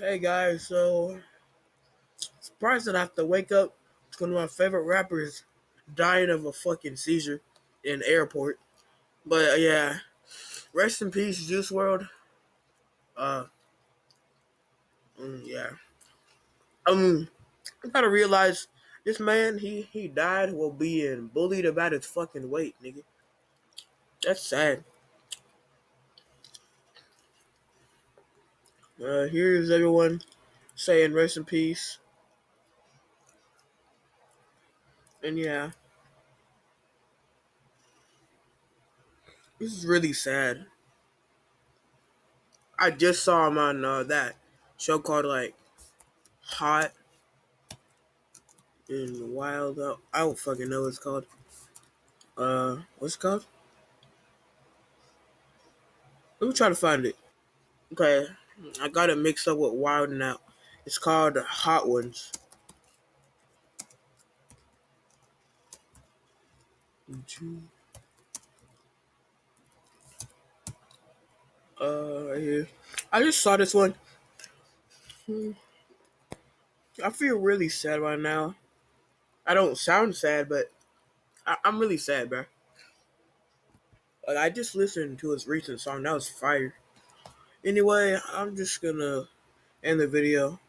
Hey guys, so surprised that I have to wake up to one of my favorite rappers dying of a fucking seizure in airport. But uh, yeah, rest in peace, Juice WRLD. Uh, mm, yeah. Um, I gotta realize this man, he he died while being bullied about his fucking weight, nigga. That's sad. Uh, here's everyone saying rest in peace. And yeah. This is really sad. I just saw him on uh, that show called like Hot and Wild. I don't fucking know what it's called. Uh, what's it called? Let me try to find it. Okay, I got it mixed up with Wild 'N Out. It's called Hot Ones. Uh. I just saw this one. I feel really sad right now. I don't sound sad, but I- am really sad, bro. Like I just listened to his recent song. That was fire. Anyway, I'm just gonna end the video.